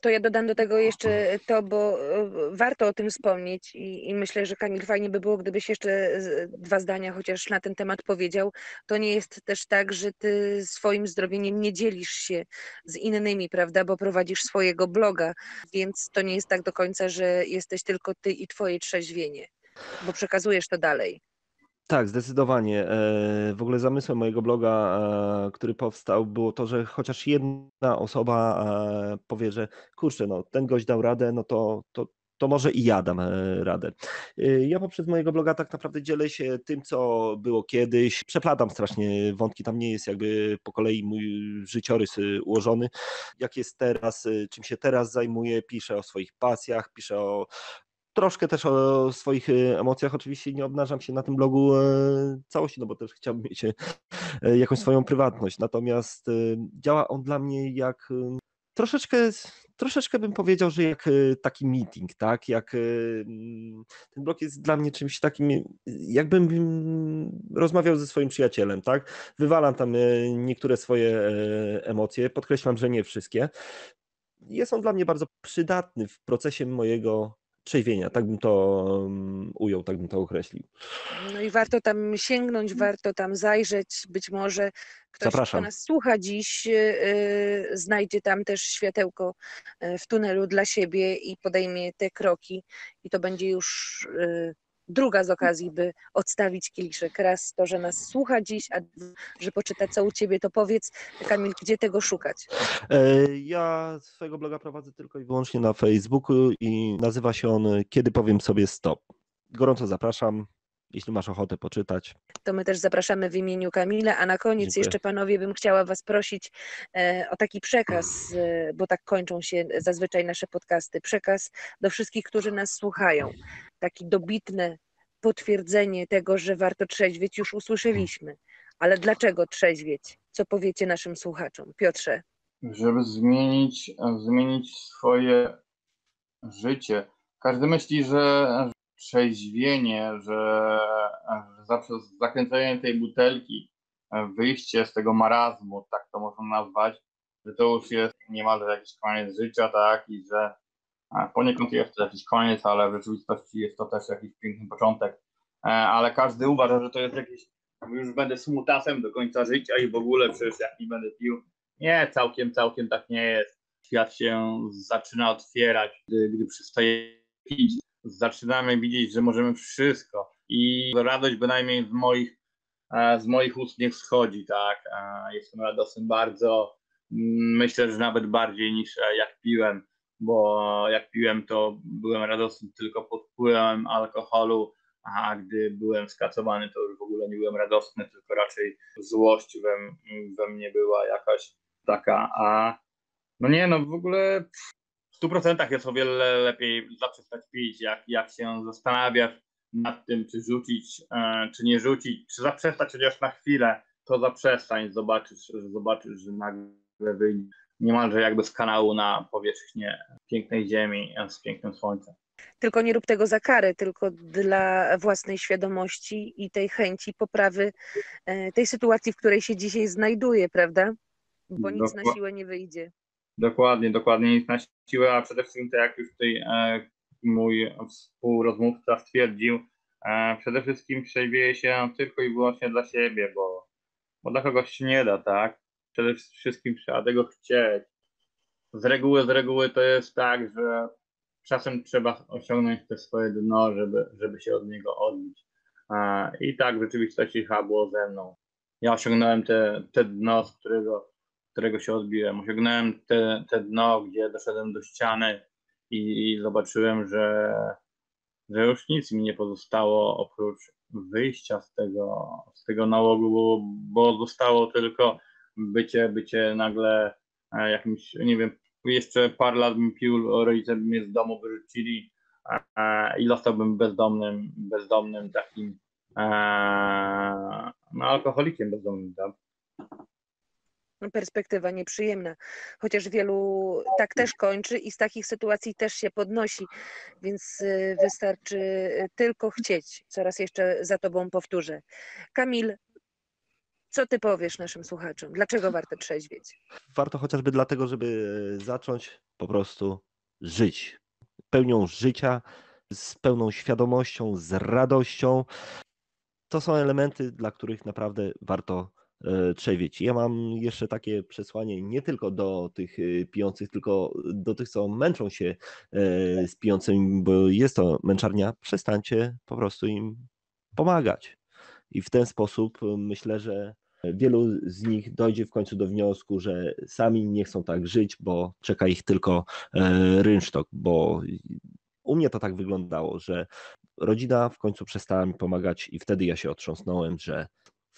To ja dodam do tego jeszcze to, bo e, warto o tym wspomnieć i, i, myślę, że Kamil, fajnie by było, gdybyś jeszcze dwa zdania chociaż na ten temat powiedział. To nie jest też tak, że ty swoim zdrowieniem nie dzielisz się z innymi, prawda, bo prowadzisz swojego bloga, więc to nie jest tak do końca, że jesteś tylko ty i twoje trzeźwienie, bo przekazujesz to dalej. Tak, zdecydowanie. E, w ogóle zamysłem mojego bloga, e, który powstał, było to, że chociaż jedna osoba e, powie, że kurczę, no ten gość dał radę, no to, to, to może i ja dam radę. Ja poprzez mojego bloga tak naprawdę dzielę się tym, co było kiedyś. Przeplatam strasznie wątki, tam nie jest jakby po kolei mój życiorys ułożony. Jak jest teraz, czym się teraz zajmuję, piszę o swoich pasjach, piszę o, troszkę też o swoich y, emocjach. Oczywiście nie obnażam się na tym blogu e, całości, no bo też chciałbym mieć e, jakąś swoją prywatność. Natomiast e, działa on dla mnie jak troszeczkę, troszeczkę bym powiedział, że jak taki meeting, tak? Jak mm, ten blog jest dla mnie czymś takim, jakbym mm, rozmawiał ze swoim przyjacielem, tak? Wywalam tam niektóre swoje emocje, podkreślam, że nie wszystkie. Jest on dla mnie bardzo przydatny w procesie mojego trzeźwienia, tak bym to um, ujął, tak bym to określił. No i warto tam sięgnąć, warto tam zajrzeć, być może ktoś, Zapraszam. kto nas słucha dziś, yy, znajdzie tam też światełko y, w tunelu dla siebie i podejmie te kroki i to będzie już yy, druga z okazji, by odstawić kieliszek. Raz to, że nas słucha dziś, a że poczyta co u Ciebie, to powiedz, Kamil, gdzie tego szukać? E, ja swojego bloga prowadzę tylko i wyłącznie na Facebooku i nazywa się on Kiedy powiem sobie stop. Gorąco zapraszam, jeśli masz ochotę poczytać. To my też zapraszamy w imieniu Kamila, a na koniec Dziękuję. jeszcze panowie bym chciała was prosić e, o taki przekaz, e, bo tak kończą się zazwyczaj nasze podcasty. Przekaz do wszystkich, którzy nas słuchają. Taki dobitne potwierdzenie tego, że warto trzeźwieć już usłyszeliśmy. Ale dlaczego trzeźwieć? Co powiecie naszym słuchaczom? Piotrze. Żeby zmienić, zmienić swoje życie. Każdy myśli, że trzeźwienie, że zawsze zakręcenie tej butelki, wyjście z tego marazmu, tak to można nazwać, że to już jest niemalże jakiś koniec życia, tak, i że poniekąd jest to jakiś koniec, ale w rzeczywistości jest to też jakiś piękny początek. E, ale każdy uważa, że to jest jakiś, już będę smutasem do końca życia i w ogóle przecież jak nie będę pił. Nie, całkiem, całkiem tak nie jest. Świat się zaczyna otwierać, gdy, gdy pić zaczynamy widzieć, że możemy wszystko i radość bynajmniej z moich, e, z moich ust nie schodzi, tak. E, jestem radosny bardzo, myślę, że nawet bardziej niż e, jak piłem, bo jak piłem, to byłem radosny tylko pod wpływem alkoholu, a gdy byłem skacowany, to już w ogóle nie byłem radosny, tylko raczej złość we, we mnie była jakaś taka, a no nie, no w ogóle 100% jest o wiele lepiej zaprzestać pić, jak, jak się zastanawiasz nad tym, czy rzucić, e, czy nie rzucić, czy zaprzestać chociaż na chwilę, to zaprzestań, zobaczysz, zobaczysz, że nagle wyjdzie niemalże jakby z kanału na powierzchnię pięknej ziemi z pięknym słońcem. Tylko nie rób tego za karę, tylko dla własnej świadomości i tej chęci poprawy e, tej sytuacji, w której się dzisiaj znajduje, prawda? Bo nic na siłę nie wyjdzie. Dokładnie, dokładnie nic na siłę, a przede wszystkim to jak już tutaj e, mój współrozmówca stwierdził, e, przede wszystkim przejwieje się tylko i wyłącznie dla siebie, bo, bo dla kogoś się nie da, tak? Przede wszystkim trzeba tego chcieć. Z reguły, z reguły to jest tak, że czasem trzeba osiągnąć te swoje dno, żeby, żeby się od niego odbić. I tak w rzeczywistości chyba było ze mną. Ja osiągnąłem te, te dno, z którego którego się odbiłem. Osiągnąłem te, te dno, gdzie doszedłem do ściany i, i zobaczyłem, że, że już nic mi nie pozostało oprócz wyjścia z tego, z tego nałogu, bo, bo zostało tylko bycie, bycie nagle e, jakimś, nie wiem, jeszcze parę lat bym pił, rodzice by mnie z domu wyrzucili i zostałbym bezdomnym, bezdomnym takim e, no, alkoholikiem bezdomnym. Tak? perspektywa nieprzyjemna, chociaż wielu tak też kończy i z takich sytuacji też się podnosi, więc y, wystarczy tylko chcieć. Coraz jeszcze za Tobą powtórzę. Kamil, co Ty powiesz naszym słuchaczom? Dlaczego warto trzeźwieć? Warto chociażby dlatego, żeby zacząć po prostu żyć. Pełnią życia, z pełną świadomością, z radością. To są elementy, dla których naprawdę warto E, trzeźwieć. Ja mam jeszcze takie przesłanie nie tylko do tych e, pijących, tylko do tych, co męczą się e, z pijącymi, bo jest to męczarnia. Przestańcie po prostu im pomagać. I w ten sposób myślę, że wielu z nich dojdzie w końcu do wniosku, że sami nie chcą tak żyć, bo czeka ich tylko rynsztok, bo u mnie to tak wyglądało, że rodzina w końcu przestała mi pomagać i wtedy ja się otrząsnąłem, że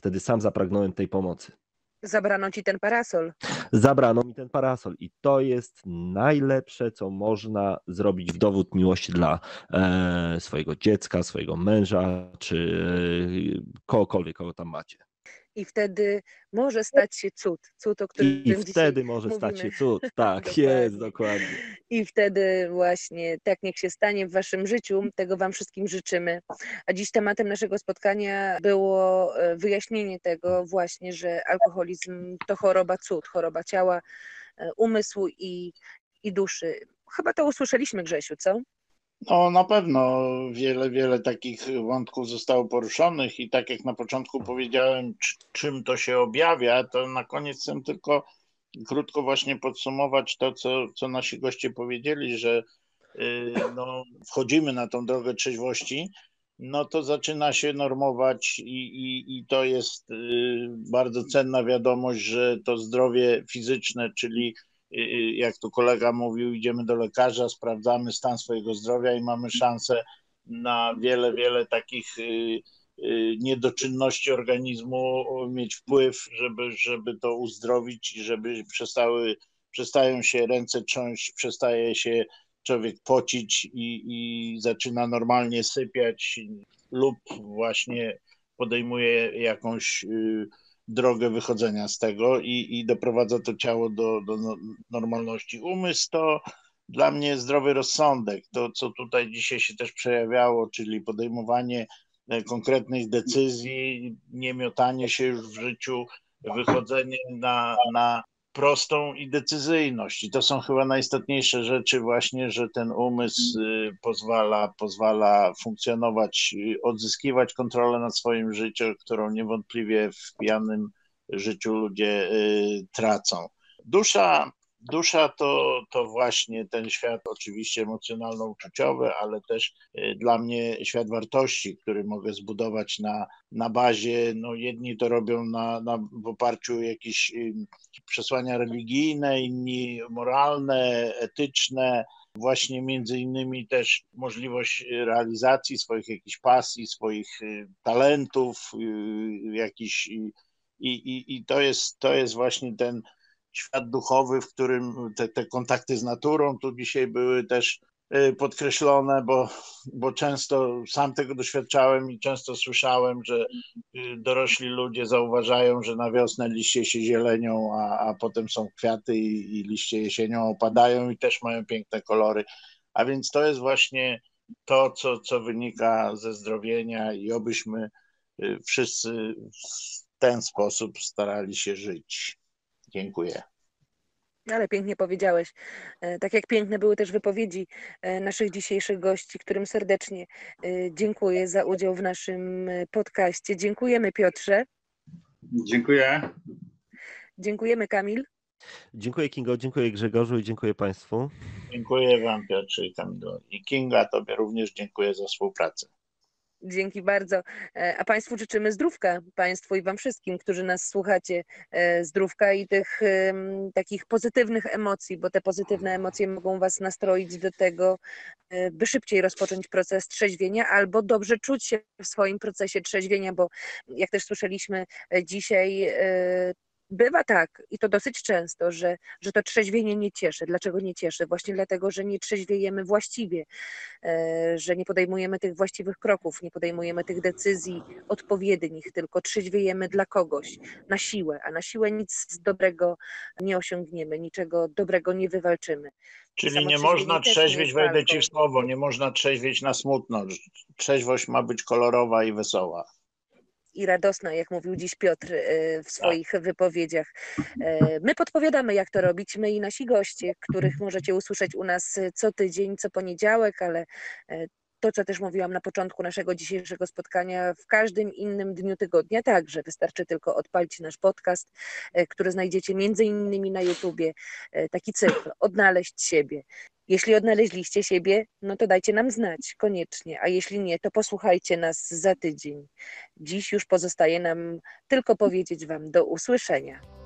Wtedy sam zapragnąłem tej pomocy. Zabrano ci ten parasol. Zabrano mi ten parasol i to jest najlepsze, co można zrobić w dowód miłości dla e, swojego dziecka, swojego męża, czy e, kogokolwiek, kogo tam macie. I wtedy może stać się cud. Cud, o którym I, i wtedy może mówimy. stać się cud. [LAUGHS] Tak, dokładnie. jest, dokładnie. I wtedy właśnie tak niech się stanie w waszym życiu. Tego wam wszystkim życzymy. A dziś tematem naszego spotkania było e, wyjaśnienie tego właśnie, że alkoholizm to choroba cud, choroba ciała, e, umysłu i, i duszy. Chyba to usłyszeliśmy, Grzesiu, co? No, na pewno wiele, wiele takich wątków zostało poruszonych i tak jak na początku powiedziałem, czym to się objawia, to na koniec chcę tylko krótko właśnie podsumować to, co, co nasi goście powiedzieli, że yy, no, wchodzimy na tą drogę trzeźwości, no to zaczyna się normować i, i, i to jest yy, bardzo cenna wiadomość, że to zdrowie fizyczne, czyli jak tu kolega mówił, idziemy do lekarza, sprawdzamy stan swojego zdrowia i mamy szansę na wiele, wiele takich y, y, niedoczynności organizmu mieć wpływ, żeby, żeby to uzdrowić i żeby przestały, przestają się ręce trząść, przestaje się człowiek pocić i, i zaczyna normalnie sypiać lub właśnie podejmuje jakąś y, drogę wychodzenia z tego i, i doprowadza to ciało do, do no, normalności. Umysł to dla mnie zdrowy rozsądek. To, co tutaj dzisiaj się też przejawiało, czyli podejmowanie e, konkretnych decyzji, nie miotanie się już w życiu, wychodzenie na, na prostą i decyzyjność. I to są chyba najistotniejsze rzeczy właśnie, że ten umysł y, pozwala, pozwala funkcjonować, y, odzyskiwać kontrolę nad swoim życiem, którą niewątpliwie w pijanym życiu ludzie y, tracą. Dusza Dusza to, to właśnie ten świat, oczywiście emocjonalno-uczuciowy, ale też y, dla mnie świat wartości, który mogę zbudować na, na bazie, no jedni to robią na, na, w oparciu o jakieś y, przesłania religijne, inni moralne, etyczne, właśnie między innymi też możliwość realizacji swoich jakichś pasji, swoich y, talentów, jakiś i, i, i to, jest, to jest właśnie ten świat duchowy, w którym te, te kontakty z naturą tu dzisiaj były też y, podkreślone, bo, bo często sam tego doświadczałem i często słyszałem, że y, dorośli ludzie zauważają, że na wiosnę liście się zielenią, a, a potem są kwiaty i, i liście jesienią opadają i też mają piękne kolory. A więc to jest właśnie to, co, co wynika ze zdrowienia i obyśmy y, wszyscy w ten sposób starali się żyć. Dziękuję. Ale pięknie powiedziałeś. E, tak jak piękne były też wypowiedzi e, naszych dzisiejszych gości, którym serdecznie e, dziękuję za udział w naszym podcaście. Dziękujemy Piotrze. Dziękuję. Dziękujemy Kamil. Dziękuję Kingo, dziękuję Grzegorzu i dziękuję Państwu. Dziękuję Wam Piotrze i Kamilu. I Kinga Tobie również dziękuję za współpracę. Dzięki bardzo. E, A Państwu życzymy zdrówka, Państwu i Wam wszystkim, którzy nas słuchacie, e, zdrówka i tych takich pozytywnych emocji, bo te pozytywne emocje mogą Was nastroić do tego, e, by szybciej rozpocząć proces trzeźwienia albo dobrze czuć się w swoim procesie trzeźwienia, bo jak też słyszeliśmy dzisiaj, Bywa tak, i to dosyć często, że, że to trzeźwienie nie cieszy. Dlaczego nie cieszy? Właśnie dlatego, że nie trzeźwiejemy właściwie, e, że nie podejmujemy tych właściwych kroków, nie podejmujemy tych decyzji odpowiednich, tylko trzeźwiejemy dla kogoś, na siłę, a na siłę nic dobrego nie osiągniemy, niczego dobrego nie wywalczymy. Czyli nie można trzeźwieć, wejdę ci w słowo, nie można trzeźwieć na smutno. Trzeźwość ma być kolorowa i wesoła. I radosna, jak mówił dziś Piotr e, w swoich wypowiedziach. E, My podpowiadamy, jak to robić, my i nasi goście, których możecie usłyszeć u nas co tydzień, co poniedziałek, ale e, to, co też mówiłam na początku naszego dzisiejszego spotkania, w każdym innym dniu tygodnia także. Wystarczy tylko odpalić nasz podcast, e, który znajdziecie między innymi na YouTubie. E, Taki cykl, odnaleźć siebie. Jeśli odnaleźliście siebie, no to dajcie nam znać koniecznie, a jeśli nie, to posłuchajcie nas za tydzień. Dziś już pozostaje nam tylko powiedzieć Wam do usłyszenia.